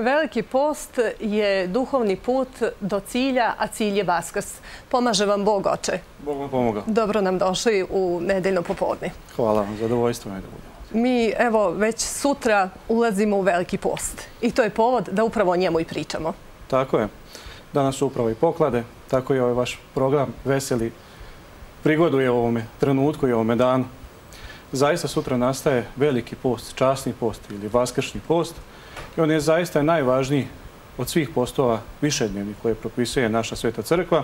Veliki post je duhovni put do cilja, a cilj je Vaskrs. Pomaže vam Bog, oče. Bog vam pomoga. Dobro nam došli u nedeljno popodne. Hvala vam, zadovoljstvo je da budemo. Mi, evo, već sutra ulazimo u Veliki post. I to je povod da upravo o njemu i pričamo. Tako je. Danas su upravo i poklade. Tako je ovaj vaš program Veseli prigoduje ovome trenutku i ovome danu. Zaista sutra nastaje veliki post, časni post ili vaskršnji post. I on je zaista najvažniji od svih postova višednjeni koje propisuje naša Sveta Crkva.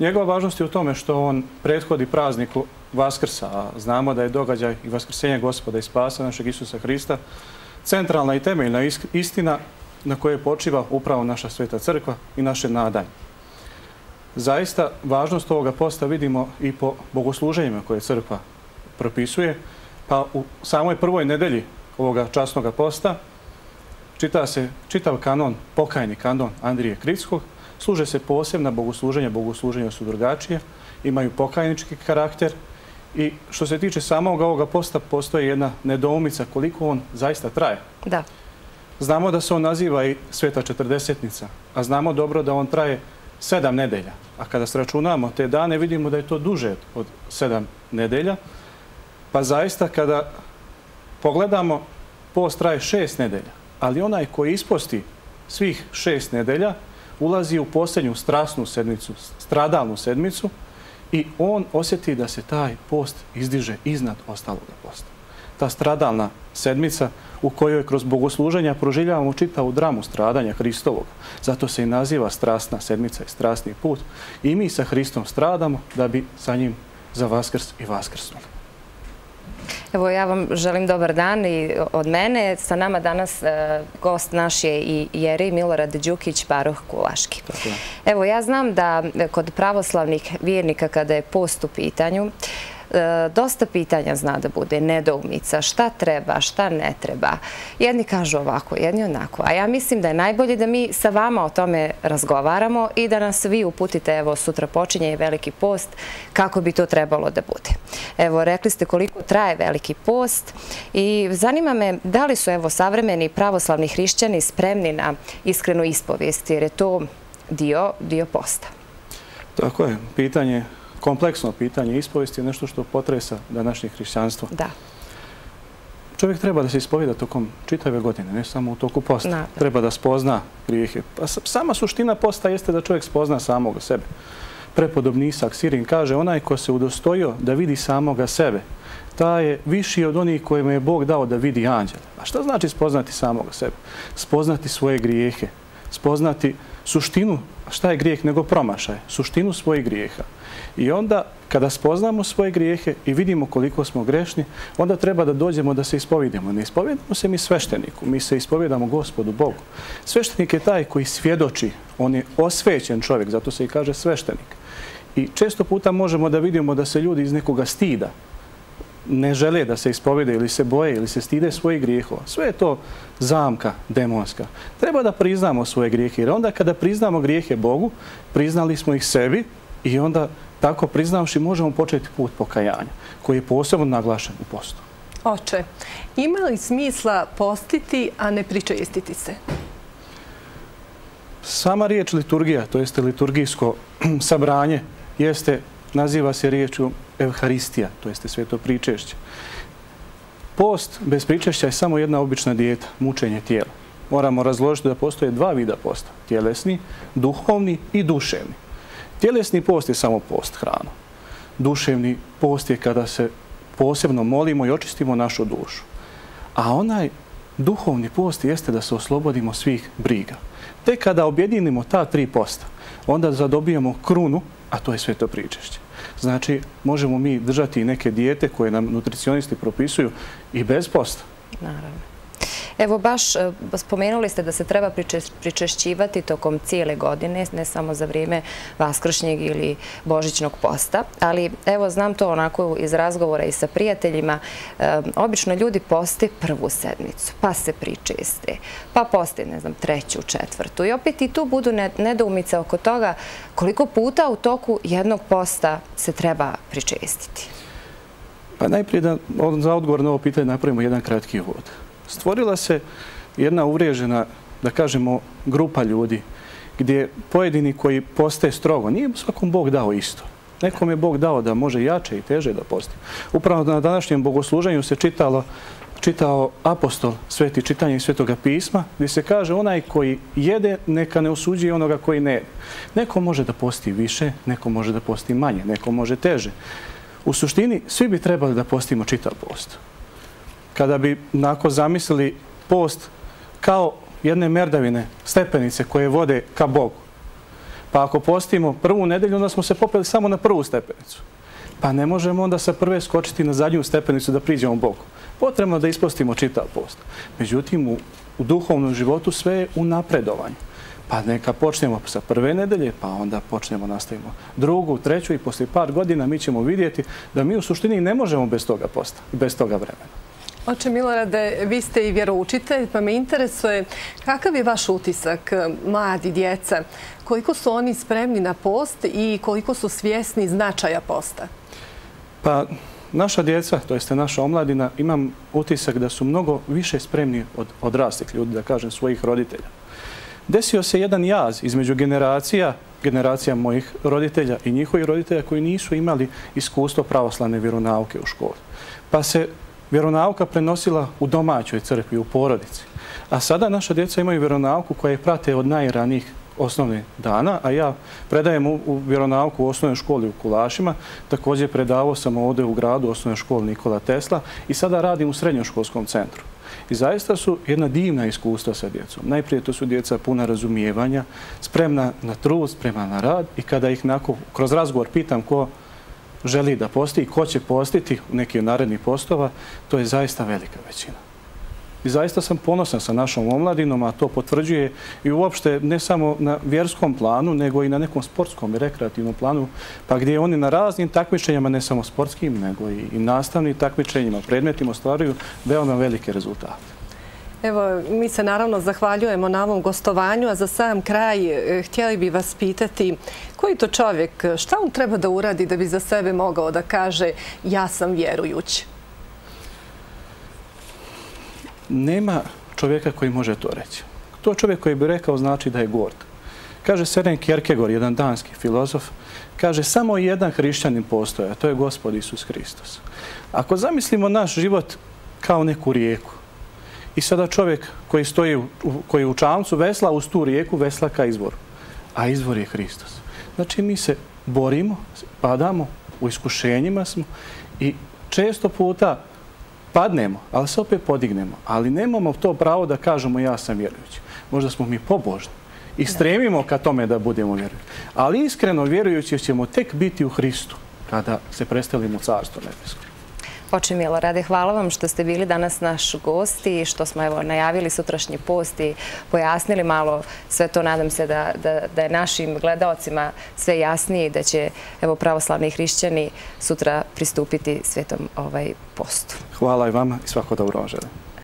Njegova važnost je u tome što on prethodi prazniku Vaskrsa, a znamo da je događaj i Vaskrsenja gospoda i spasa našeg Isusa Hrista centralna i temeljna istina na kojoj počiva upravo naša Sveta Crkva i naše nadanje. Zaista važnost ovoga posta vidimo i po bogosluženjima koje Crkva propisuje, pa u samoj prvoj nedelji ovoga časnog posta čita se čitav kanon, pokajni kanon Andrije Kritskog, služe se posebna bogosluženja, bogosluženja su drugačije, imaju pokajnički karakter i što se tiče samog ovoga posta, postoje jedna nedoumica koliko on zaista traje. Da. Znamo da se on naziva i Sveta četrdesetnica, a znamo dobro da on traje sedam nedelja. A kada sračunamo te dane, vidimo da je to duže od sedam nedelja. Pa zaista kada pogledamo, post traje šest nedelja ali onaj koji isposti svih šest nedelja ulazi u posljednju strasnu sedmicu, stradalnu sedmicu i on osjeti da se taj post izdiže iznad ostalog posta. Ta stradalna sedmica u kojoj kroz bogosluženja proživljavamo čitavu dramu stradanja Hristovog. Zato se i naziva strasna sedmica i strasni put. I mi sa Hristom stradamo da bi sa njim za Vaskrs i Vaskrsnuli. Evo, ja vam želim dobar dan i od mene. Sa nama danas e, gost naš je i Jeri Milorad Đukić, Baroh Kulaški. Evo, ja znam da kod pravoslavnih vjernika kada je post u pitanju, E, dosta pitanja zna da bude nedoumica, šta treba, šta ne treba. Jedni kažu ovako, jedni onako. A ja mislim da je najbolje da mi sa vama o tome razgovaramo i da nas vi uputite, evo sutra počinje je veliki post, kako bi to trebalo da bude. Evo, rekli ste koliko traje veliki post i zanima me da li su evo savremeni pravoslavni hrišćani spremni na iskrenu ispovijest, jer je to dio posta. Tako je, pitanje kompleksno pitanje ispovesti je nešto što potresa današnje hrišćanstvo. Da. Čovjek treba da se ispovida tokom čitave godine, ne samo u toku posta. Treba da spozna grijehe. Pa sama suština posta jeste da čovjek spozna samoga sebe. Prepodobni Isak Sirin kaže, onaj ko se udostojio da vidi samoga sebe, ta je viši od onih kojima je Bog dao da vidi anđele. A šta znači spoznati samoga sebe? Spoznati svoje grijehe, spoznati suštinu, šta je grijeh nego promašaj, suštinu svojih grijeha. I onda, kada spoznamo svoje grijehe i vidimo koliko smo grešni, onda treba da dođemo da se ispovidimo. Ne ispovidimo se mi svešteniku, mi se ispovjedamo gospodu Bogu. Sveštenik je taj koji svjedoči, on je osvećen čovjek, zato se i kaže sveštenik. I često puta možemo da vidimo da se ljudi iz nekoga stida, ne žele da se ispovede ili se boje ili se stide svojih grijehova. Sve je to zamka demonska. Treba da priznamo svoje grijehe, jer onda kada priznamo grijehe Bogu, priznali smo ih sebi i onda tako priznavši možemo početi put pokajanja, koji je posebno naglašen u postu. Oče, ima li smisla postiti, a ne pričestiti se? Sama riječ liturgija, to jeste liturgijsko sabranje, jeste, naziva se riječu evharistija, to jeste sveto pričešće. Post bez pričešća je samo jedna obična dijeta, mučenje tijela. Moramo razložiti da postoje dva vida posta, tjelesni, duhovni i duševni. Tjelesni post je samo post hrana. Duševni post je kada se posebno molimo i očistimo našu dušu. A onaj duhovni post jeste da se oslobodimo svih briga. Te kada objedinimo ta tri posta, onda zadobijemo krunu, a to je sveto pričešće. Znači, možemo mi držati neke dijete koje nam nutricionisti propisuju i bez posta. Naravno. Evo baš e, spomenuli ste da se treba pričešćivati tokom cijele godine, ne samo za vrijeme Vaskršnjeg ili Božićnog posta, ali evo znam to onako iz razgovora i sa prijateljima, e, obično ljudi poste prvu sedmicu, pa se pričeste, pa poste, ne znam, treću, četvrtu i opet i tu budu nedoumice oko toga koliko puta u toku jednog posta se treba pričestiti. Pa najprije da za odgovor na ovo pitanje napravimo jedan kratki uvod stvorila se jedna uvriježena da kažemo, grupa ljudi, gdje pojedini koji postaje strogo, nije svakom Bog dao isto. Nekom je Bog dao da može jače i teže da posti. Upravo na današnjem bogosluženju se čitalo čitao apostol sveti čitanje svetoga pisma, gdje se kaže onaj koji jede, neka ne osuđuje onoga koji ne jede. Neko može da posti više, neko može da posti manje, neko može teže. U suštini, svi bi trebali da postimo čitav post. Kada bi nako zamislili post kao jedne merdavine, stepenice koje vode ka Bogu. Pa ako postimo prvu nedelju, onda smo se popeli samo na prvu stepenicu. Pa ne možemo onda sa prve skočiti na zadnju stepenicu da priđemo Bogu. Potrebno da ispostimo čitav post. Međutim, u, u duhovnom životu sve je u napredovanju. Pa neka počnemo sa prve nedelje, pa onda počnemo, nastavimo drugu, treću i poslije par godina mi ćemo vidjeti da mi u suštini ne možemo bez toga posta, bez toga vremena. Oče Milorade, vi ste i vjeroučitelj, pa me interesuje kakav je vaš utisak eh, mladi djeca? Koliko su oni spremni na post i koliko su svjesni značaja posta? Pa, naša djeca, to jeste naša omladina, imam utisak da su mnogo više spremni od odraslih ljudi, da kažem, svojih roditelja. Desio se jedan jaz između generacija, generacija mojih roditelja i njihovih roditelja koji nisu imali iskustvo pravoslavne vjeronauke u školi. Pa se vjeronauka prenosila u domaćoj crkvi, u porodici. A sada naša djeca imaju vjeronauku koja je prate od najranijih osnovnih dana, a ja predajem u vjeronauku u osnovnoj školi u Kulašima. Također predavao sam ovdje u gradu osnovnoj školi Nikola Tesla i sada radim u srednjoškolskom centru. I zaista su jedna divna iskustva sa djecom. Najprije to su djeca puna razumijevanja, spremna na trud, spremna na rad i kada ih kroz razgovor pitam ko želi da posti i ko će postiti u nekih narednih postova, to je zaista velika većina. I zaista sam ponosan sa našom omladinom, a to potvrđuje i uopšte ne samo na vjerskom planu, nego i na nekom sportskom i rekreativnom planu, pa gdje oni na raznim takmičenjama, ne samo sportskim, nego i nastavnim takmičenjima, predmetima ostvaruju veoma velike rezultate. Evo, mi se naravno zahvaljujemo na ovom gostovanju, a za sam kraj e, htjeli bi vas pitati koji to čovjek, šta on treba da uradi da bi za sebe mogao da kaže ja sam vjerujući? Nema čovjeka koji može to reći. To čovjek koji bi rekao znači da je gord. Kaže Seren Kierkegaard, jedan danski filozof, kaže samo jedan hrišćanin postoje, a to je gospod Isus Hristos. Ako zamislimo naš život kao neku rijeku, I sada čovjek koji stoji koji u čamcu vesla uz tu rijeku vesla ka izvoru. A izvor je Hristos. Znači mi se borimo, padamo, u iskušenjima smo i često puta padnemo, ali se opet podignemo. Ali nemamo to pravo da kažemo ja sam vjerujući. Možda smo mi pobožni i stremimo ka tome da budemo vjerujući. Ali iskreno vjerujući ćemo tek biti u Hristu kada se predstavimo carstvo nebesko. Oče Milorade, hvala vam što ste bili danas naš gost i što smo evo, najavili sutrašnji post i pojasnili malo sve to. Nadam se da, da, da je našim gledalcima sve jasnije i da će evo, pravoslavni hrišćani sutra pristupiti svetom ovaj postu. Hvala i vama i svako dobro želim.